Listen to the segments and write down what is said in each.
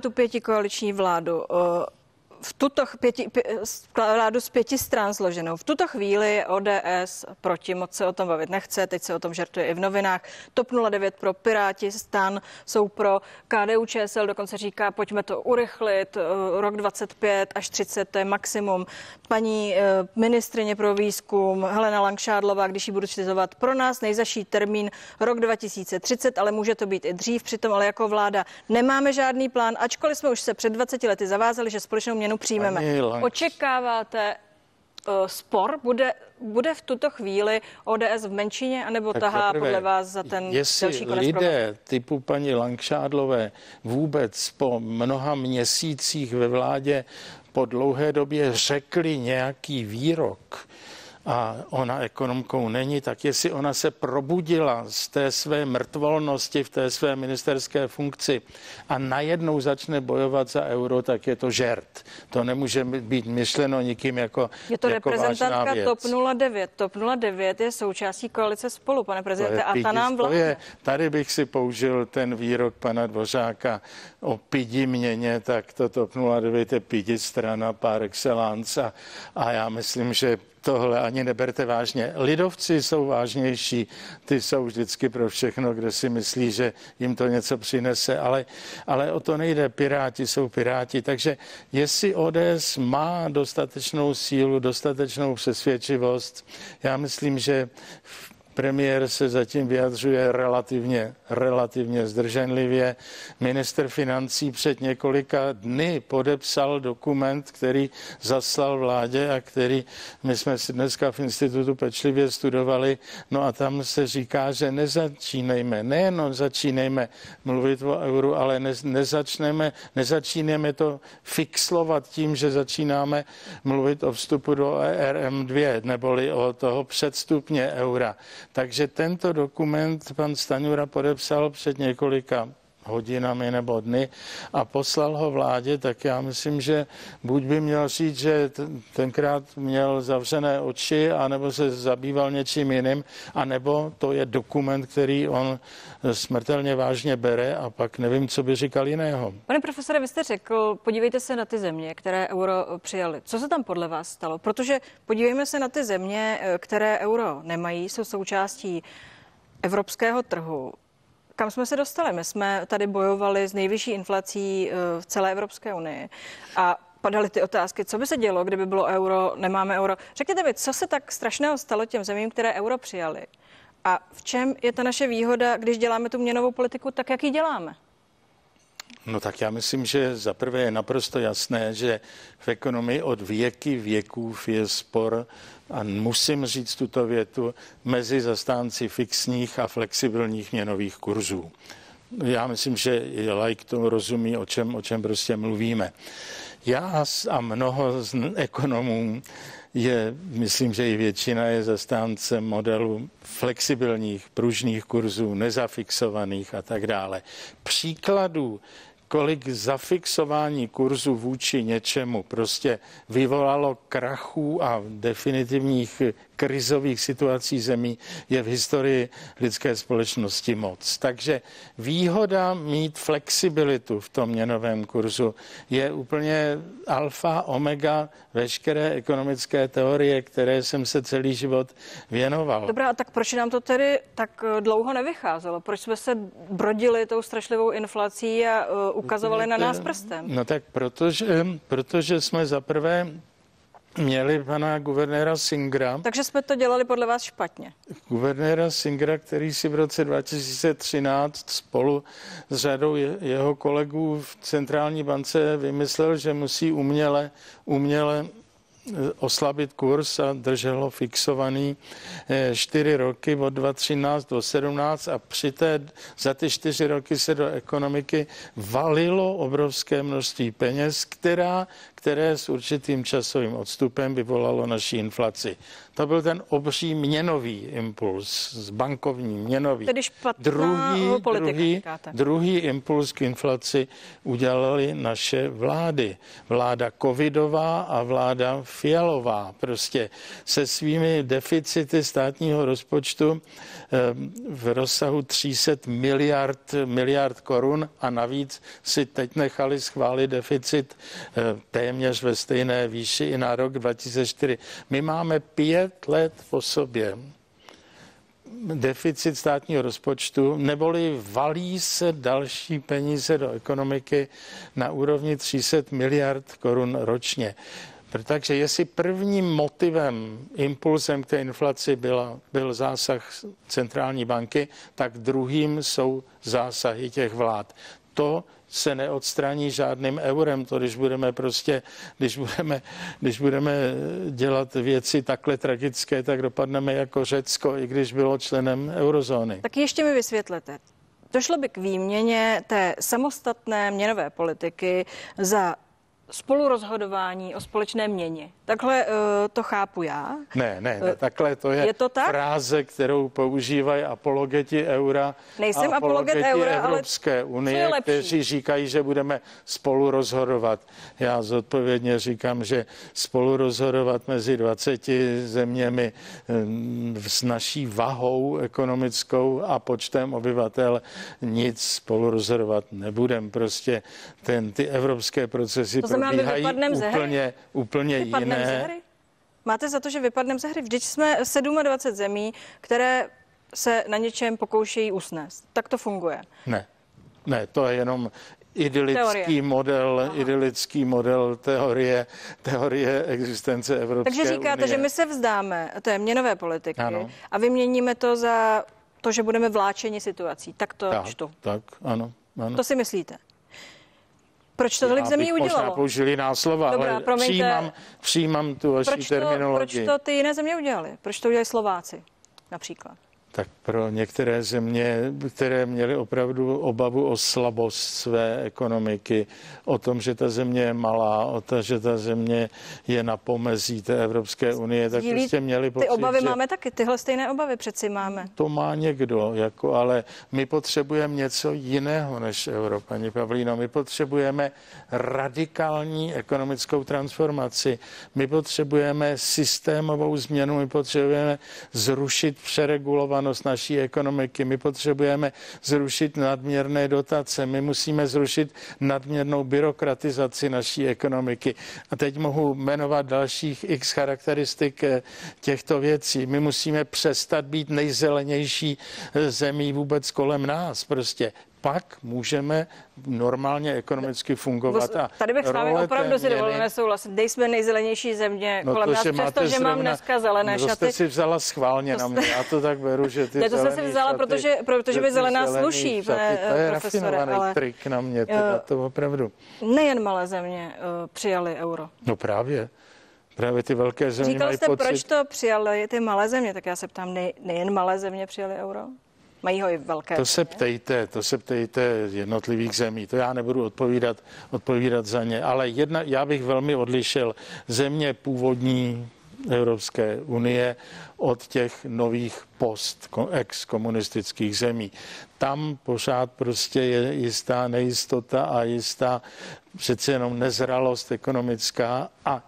tu pěti koaliční vládu v tuto pěti, pě, vládu z pěti stran složenou. V tuto chvíli ODS proti, moc se o tom bavit nechce, teď se o tom žertuje i v novinách. TOP 09 pro Piráti, stan jsou pro KDU ČSL, dokonce říká, pojďme to urychlit, eh, rok 25 až 30, to je maximum. Paní eh, ministrině pro výzkum Helena Langšádlová, když ji budu citovat, pro nás nejzaší termín rok 2030, ale může to být i dřív, přitom ale jako vláda nemáme žádný plán, ačkoliv jsme už se před 20 lety zavázali, že společnou měnu přijmeme. Očekáváte uh, spor? Bude, bude v tuto chvíli ODS v menšině, anebo tak tahá zaprvé, podle vás za ten jestli další konec lidé problém? typu paní Langšádlové vůbec po mnoha měsících ve vládě po dlouhé době řekli nějaký výrok, a ona ekonomkou není, tak jestli ona se probudila z té své mrtvolnosti v té své ministerské funkci a najednou začne bojovat za euro, tak je to žert. To nemůže být myšleno nikým jako Je to jako reprezentantka věc. TOP 09. TOP 09 je součástí koalice spolu, pane prezidente, a ta nám vládne. Tady bych si použil ten výrok pana Dvořáka o pidi měně, tak to TOP 09 je pidi strana par excellence a, a já myslím, že tohle ani neberte vážně. Lidovci jsou vážnější, ty jsou vždycky pro všechno, kde si myslí, že jim to něco přinese, ale, ale o to nejde. Piráti jsou piráti, takže jestli ODS má dostatečnou sílu, dostatečnou přesvědčivost, já myslím, že Premiér se zatím vyjadřuje relativně, relativně zdrženlivě. Minister financí před několika dny podepsal dokument, který zaslal vládě a který my jsme si dneska v institutu pečlivě studovali. No a tam se říká, že nezačínejme, nejenom začínejme mluvit o euru, ale ne, nezačneme, nezačínáme to fixlovat tím, že začínáme mluvit o vstupu do ERM2, neboli o toho předstupně eura. Takže tento dokument pan Staňura podepsal před několika hodinami nebo dny a poslal ho vládě, tak já myslím, že buď by měl říct, že tenkrát měl zavřené oči, anebo se zabýval něčím jiným, anebo to je dokument, který on smrtelně vážně bere a pak nevím, co by říkal jiného. Pane profesore, vy jste řekl, podívejte se na ty země, které euro přijali. Co se tam podle vás stalo? Protože podívejme se na ty země, které euro nemají, jsou součástí evropského trhu kam jsme se dostali? My jsme tady bojovali s nejvyšší inflací eh, v celé Evropské unii a padaly ty otázky, co by se dělo, kdyby bylo euro, nemáme euro. Řekněte mi, co se tak strašného stalo těm zemím, které euro přijali? A v čem je ta naše výhoda, když děláme tu měnovou politiku tak, jak ji děláme? No tak já myslím, že za prvé je naprosto jasné, že v ekonomii od věky věků je spor a musím říct tuto větu mezi zastánci fixních a flexibilních měnových kurzů. Já myslím, že i like tomu rozumí, o čem, o čem prostě mluvíme. Já a mnoho z ekonomů je, myslím, že i většina je zastánce modelu flexibilních, pružných kurzů, nezafixovaných a tak dále. Příkladů kolik zafixování kurzu vůči něčemu prostě vyvolalo krachů a definitivních krizových situací zemí je v historii lidské společnosti moc. Takže výhoda mít flexibilitu v tom měnovém kurzu je úplně alfa, omega veškeré ekonomické teorie, které jsem se celý život věnoval. Dobrá, a tak proč nám to tedy tak eh, dlouho nevycházelo? Proč jsme se brodili tou strašlivou inflací a uh, ukazovali na nás prstem? No tak protože, protože jsme zaprvé měli pana guvernéra Singra. Takže jsme to dělali podle vás špatně. Guvernéra Singra, který si v roce 2013 spolu s řadou jeho kolegů v centrální bance vymyslel, že musí uměle, uměle oslabit kurz a držel ho fixovaný eh, čtyři roky od 2013 do 17 a při té, za ty čtyři roky se do ekonomiky valilo obrovské množství peněz, která, které s určitým časovým odstupem vyvolalo naší inflaci. To byl ten obří měnový impuls, z bankovní měnový. Tedy druhý, druhý, druhý impuls k inflaci udělali naše vlády. Vláda covidová a vláda fialová. Prostě se svými deficity státního rozpočtu eh, v rozsahu 300 miliard, miliard korun a navíc si teď nechali schválit deficit eh, téměř ve stejné výši i na rok 2004. My máme pět let po sobě deficit státního rozpočtu, neboli valí se další peníze do ekonomiky na úrovni 300 miliard korun ročně. Takže jestli prvním motivem, impulsem k té inflaci byla, byl zásah centrální banky, tak druhým jsou zásahy těch vlád. To se neodstraní žádným eurem. To, když budeme prostě, když budeme, když budeme dělat věci takhle tragické, tak dopadneme jako Řecko, i když bylo členem eurozóny. Tak ještě mi vysvětlete. Došlo by k výměně té samostatné měnové politiky za spolurozhodování o společné měně. Takhle uh, to chápu já. Ne, ne, ne, takhle to je, je to tak? fráze, kterou používají apologeti eura Nejsem a apologet eura, Evropské ale unie, kteří říkají, že budeme spolu rozhodovat. Já zodpovědně říkám, že spolu rozhodovat mezi 20 zeměmi hm, s naší vahou ekonomickou a počtem obyvatel nic spolu rozhodovat nebudeme. Prostě ten, ty evropské procesy to probíhají úplně, úplně jiné ze hry? Máte za to, že vypadneme ze hry? Vždyť jsme 27 zemí, které se na něčem pokoušejí usnést. Tak to funguje. Ne, ne, to je jenom idylický teorie. model, Aha. idylický model teorie, teorie existence Evropské Takže říkáte, unie. že my se vzdáme té měnové politiky ano. a vyměníme to za to, že budeme vláčeni situací. Tak to tak, čtu. Tak, ano, ano. To si myslíte? Proč to tolik zemí udělalo? Možná použili jiná slova, Dobrá, ale promiňte, přijímám, přijímám tu vaši proč to, terminologii. Proč to ty jiné země udělali? Proč to udělali Slováci například? Tak pro některé země, které měly opravdu obavu o slabost své ekonomiky, o tom, že ta země je malá, o to, že ta země je na pomezí té Evropské unie, tak Dílí, prostě měli pocit, Ty obavy že máme taky, tyhle stejné obavy přeci máme. To má někdo, jako, ale my potřebujeme něco jiného než euro, paní Pavlíno. My potřebujeme radikální ekonomickou transformaci. My potřebujeme systémovou změnu, my potřebujeme zrušit přeregulovanou zaměstnanost naší ekonomiky. My potřebujeme zrušit nadměrné dotace, my musíme zrušit nadměrnou byrokratizaci naší ekonomiky. A teď mohu jmenovat dalších x charakteristik eh, těchto věcí. My musíme přestat být nejzelenější eh, zemí vůbec kolem nás. Prostě pak můžeme normálně ekonomicky fungovat. A Tady bych s vámi opravdu si dovolil nesouhlasit. jsme nejzelenější země no kolem to, nás, přesto, že mám dneska zelené no, šaty. To jste si vzala schválně to na mě, já to tak beru, že ty Ne, to jsem si vzala, šaty, protože, protože by zelená sluší, pane To je rafinovaný ale, trik na mě, teda to opravdu. Nejen malé země uh, přijali euro. No právě. Právě ty velké země Říkal jste, pocit... proč to přijali ty malé země, tak já se ptám, nej, nejen malé země přijali euro? Mají ho i velké. To se ptejte, to se ptejte jednotlivých zemí. To já nebudu odpovídat, odpovídat za ně. Ale jedna, já bych velmi odlišil země původní Evropské unie od těch nových post ex-komunistických zemí. Tam pořád prostě je jistá nejistota a jistá přece jenom nezralost ekonomická a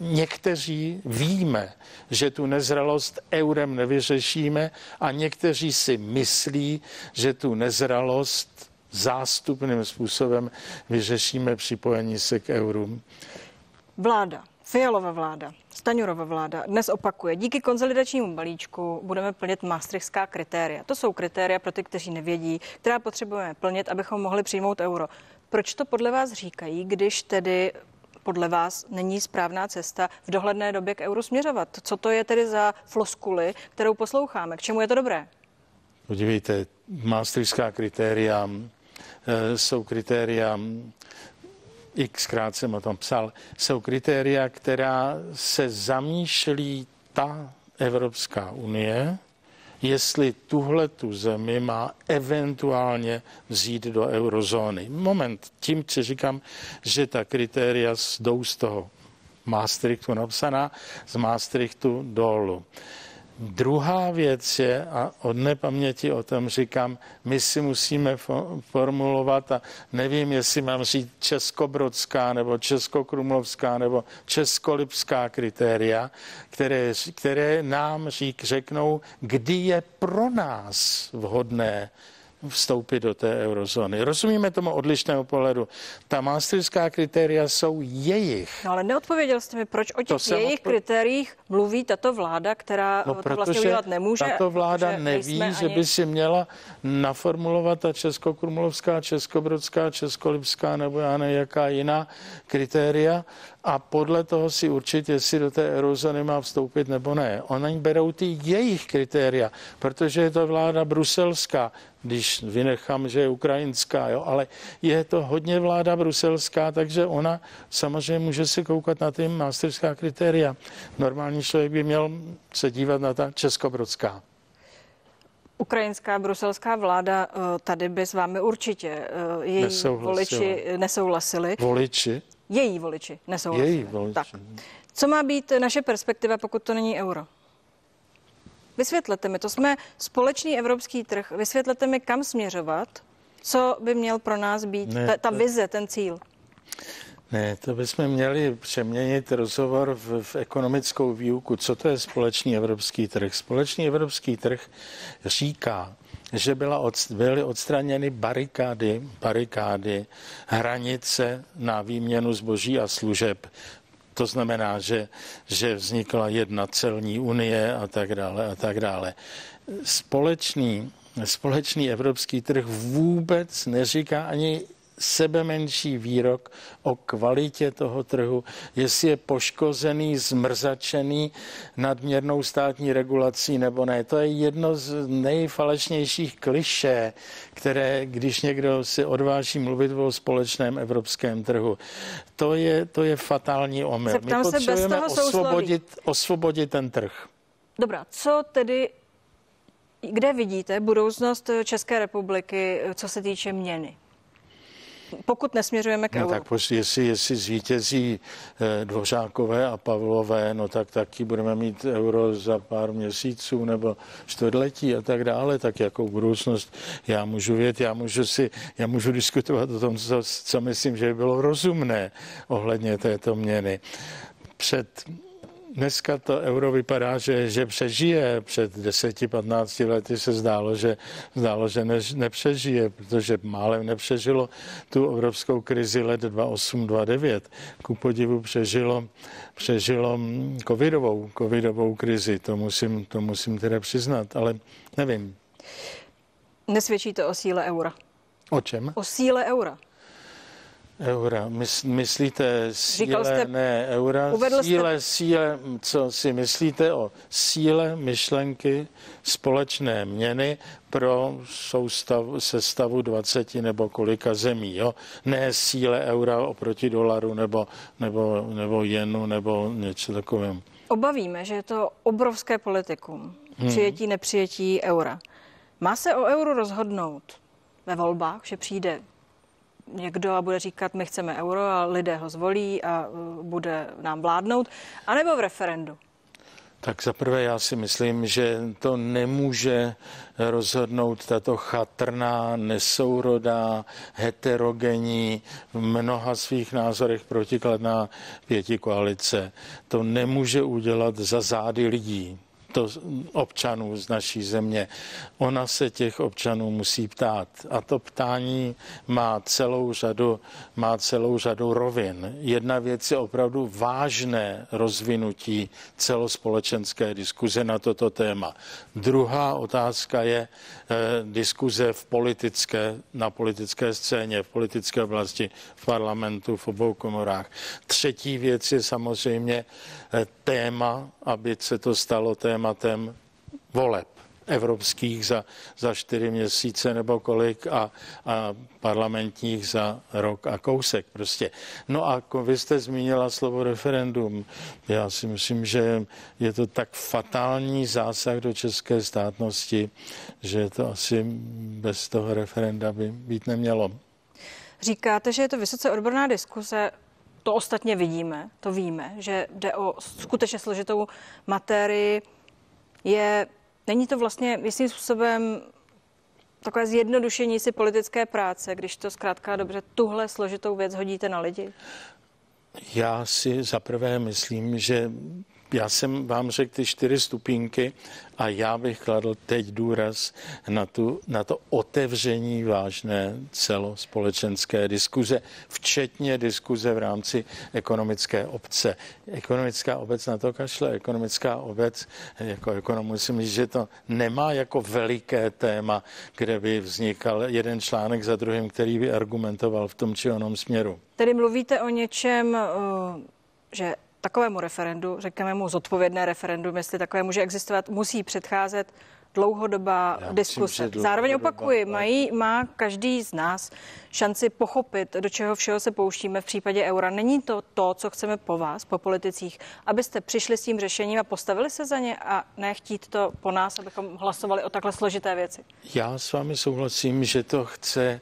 někteří víme, že tu nezralost eurem nevyřešíme a někteří si myslí, že tu nezralost zástupným způsobem vyřešíme připojení se k eurům. Vláda, Fialová vláda, Staňurova vláda dnes opakuje, díky konzolidačnímu balíčku budeme plnit maastrichtská kritéria. To jsou kritéria pro ty, kteří nevědí, která potřebujeme plnit, abychom mohli přijmout euro. Proč to podle vás říkají, když tedy podle vás není správná cesta v dohledné době k euru směřovat? Co to je tedy za floskuli, kterou posloucháme? K čemu je to dobré? Podívejte, maastrichtská kritéria e, jsou kritéria xkrát jsem o tom psal, jsou kritéria, která se zamýšlí ta Evropská unie jestli tuhle tu zemi má eventuálně vzít do eurozóny. Moment, tím, co říkám, že ta kritéria jdou z toho Maastrichtu napsaná, z Maastrichtu dolů. Druhá věc je, a od nepaměti o tom říkám, my si musíme formulovat, a nevím, jestli mám říct českobrodská, nebo českokrumlovská, nebo českolipská kritéria, které, které nám řík, řeknou, kdy je pro nás vhodné vstoupit do té eurozóny. Rozumíme tomu odlišného pohledu. Ta maastrichtská kritéria jsou jejich. No ale neodpověděl jste mi, proč o těch jejich odpo... kritériích mluví tato vláda, která no, to vlastně udělat nemůže. Tato vláda neví, ani... že by si měla naformulovat ta českokrumlovská, českobrodská, českolipská nebo já ne jaká jiná kritéria a podle toho si určit, jestli do té eurozóny má vstoupit nebo ne. Oni berou ty jejich kritéria, protože je to vláda bruselská, když vynechám, že je ukrajinská, jo, ale je to hodně vláda bruselská, takže ona samozřejmě může se koukat na ty masterská kritéria. Normální člověk by měl se dívat na ta českobrodská. Ukrajinská bruselská vláda eh, tady by s vámi určitě eh, její voliči nesouhlasili. Voliči? Její voliči nesouhlasí. Její voliči. Tak. Co má být naše perspektiva, pokud to není euro? Vysvětlete mi, to jsme společný evropský trh. Vysvětlete mi, kam směřovat, co by měl pro nás být ne, ta, ta vize, ten cíl. Ne, to bychom měli přeměnit rozhovor v, v ekonomickou výuku. Co to je společný evropský trh? Společný evropský trh říká, že byla od, byly odstraněny barikády, barikády, hranice na výměnu zboží a služeb. To znamená, že, že vznikla jedna celní unie a tak dále a tak dále. Společný, společný evropský trh vůbec neříká ani sebe menší výrok o kvalitě toho trhu, jestli je poškozený, zmrzačený nadměrnou státní regulací nebo ne. To je jedno z nejfalešnějších kliše, které, když někdo si odváží mluvit o společném evropském trhu, to je, to je fatální omyl. My potřebujeme osvobodit, osvobodit ten trh. Dobrá, co tedy kde vidíte budoucnost České republiky, co se týče měny? Pokud nesměřujeme k no, euru. tak poš, jestli, jestli zvítězí eh, Dvořákové a Pavlové, no tak taky budeme mít euro za pár měsíců nebo čtvrtletí a tak dále, tak jako budoucnost já můžu vědět, já můžu si, já můžu diskutovat o tom, co, co myslím, že by bylo rozumné ohledně této měny. Před dneska to euro vypadá, že, že přežije. Před 10-15 lety se zdálo, že, zdálo, že ne, nepřežije, protože málem nepřežilo tu evropskou krizi let 2008-2009. Ku podivu přežilo, přežilo covidovou, covidovou krizi. To musím, to musím teda přiznat, ale nevím. Nesvědčí to o síle eura. O čem? O síle eura eura. Mys, myslíte síle, jste, ne eura, síle, jste... síle, co si myslíte o síle myšlenky společné měny pro soustav, sestavu 20 nebo kolika zemí, jo? Ne síle eura oproti dolaru nebo, nebo, nebo jenu nebo něco takového. Obavíme, že je to obrovské politikum. Hmm. Přijetí, nepřijetí eura. Má se o euru rozhodnout ve volbách, že přijde někdo a bude říkat, my chceme euro a lidé ho zvolí a uh, bude nám vládnout, anebo v referendu? Tak zaprvé já si myslím, že to nemůže rozhodnout tato chatrná, nesourodá, heterogenní, v mnoha svých názorech protikladná pěti koalice. To nemůže udělat za zády lidí to občanů z naší země. Ona se těch občanů musí ptát. A to ptání má celou řadu, má celou řadu rovin. Jedna věc je opravdu vážné rozvinutí celospolečenské diskuze na toto téma. Druhá otázka je eh, diskuze v politické, na politické scéně, v politické oblasti, v parlamentu, v obou komorách. Třetí věc je samozřejmě eh, téma, aby se to stalo tématem voleb evropských za, za čtyři měsíce nebo kolik a, a parlamentních za rok a kousek prostě. No a vy jste zmínila slovo referendum. Já si myslím, že je to tak fatální zásah do české státnosti, že to asi bez toho referenda by být nemělo. Říkáte, že je to vysoce odborná diskuse. To ostatně vidíme, to víme, že jde o skutečně složitou materii. Je, není to vlastně jistým způsobem takové zjednodušení si politické práce, když to zkrátka dobře tuhle složitou věc hodíte na lidi? Já si zaprvé myslím, že já jsem vám řekl ty čtyři stupínky a já bych kladl teď důraz na, tu, na to otevření vážné celospolečenské diskuze, včetně diskuze v rámci ekonomické obce. Ekonomická obec na to kašle. Ekonomická obec, jako ekonomu si myslím, že to nemá jako veliké téma, kde by vznikal jeden článek za druhým, který by argumentoval v tom či onom směru. Tedy mluvíte o něčem, že takovému referendu, řekněme mu zodpovědné referendum, jestli takové může existovat, musí předcházet dlouhodobá Já diskuse. Myslím, Zároveň opakuji, mají, má každý z nás šanci pochopit, do čeho všeho se pouštíme v případě eura. Není to to, co chceme po vás, po politicích, abyste přišli s tím řešením a postavili se za ně a nechtít to po nás, abychom hlasovali o takhle složité věci. Já s vámi souhlasím, že to chce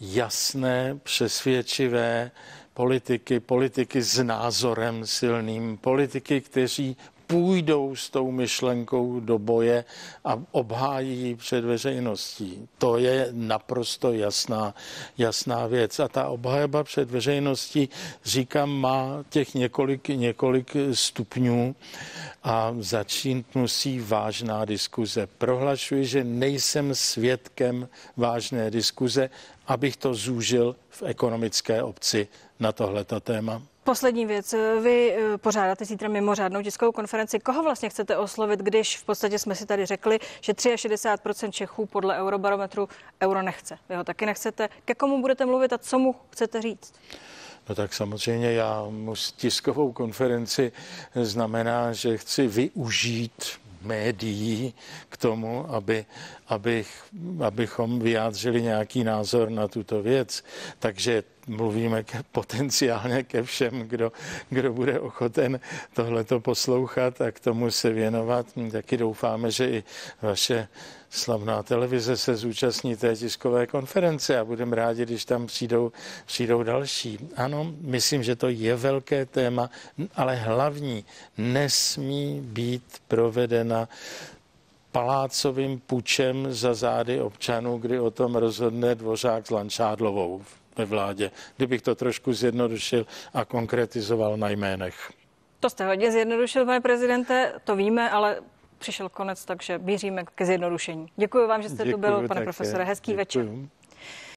jasné, přesvědčivé politiky, politiky s názorem silným, politiky, kteří půjdou s tou myšlenkou do boje a obhájí ji před veřejností. To je naprosto jasná, jasná věc. A ta obhajba před veřejností, říkám, má těch několik, několik stupňů a začít musí vážná diskuze. Prohlašuji, že nejsem svědkem vážné diskuze, abych to zúžil v ekonomické obci na tohleto téma. Poslední věc. Vy eh, pořádáte zítra mimořádnou tiskovou konferenci. Koho vlastně chcete oslovit, když v podstatě jsme si tady řekli, že 63% Čechů podle eurobarometru euro nechce? Vy ho taky nechcete. Ke komu budete mluvit a co mu chcete říct? No tak samozřejmě já tiskovou konferenci znamená, že chci využít médií k tomu, aby, abych, abychom vyjádřili nějaký názor na tuto věc. Takže mluvíme ke, potenciálně ke všem, kdo, kdo bude ochoten tohleto poslouchat a k tomu se věnovat. Taky doufáme, že i vaše slavná televize se zúčastní té tiskové konference a budeme rádi, když tam přijdou, přijdou další. Ano, myslím, že to je velké téma, ale hlavní nesmí být provedena palácovým pučem za zády občanů, kdy o tom rozhodne dvořák s Lančádlovou ve vládě, kdybych to trošku zjednodušil a konkretizoval na jménech. To jste hodně zjednodušil, pane prezidente, to víme, ale přišel konec, takže míříme ke zjednodušení. Děkuji vám, že jste Děkuju tu byl, pane také. profesore. Hezký Děkuju. večer.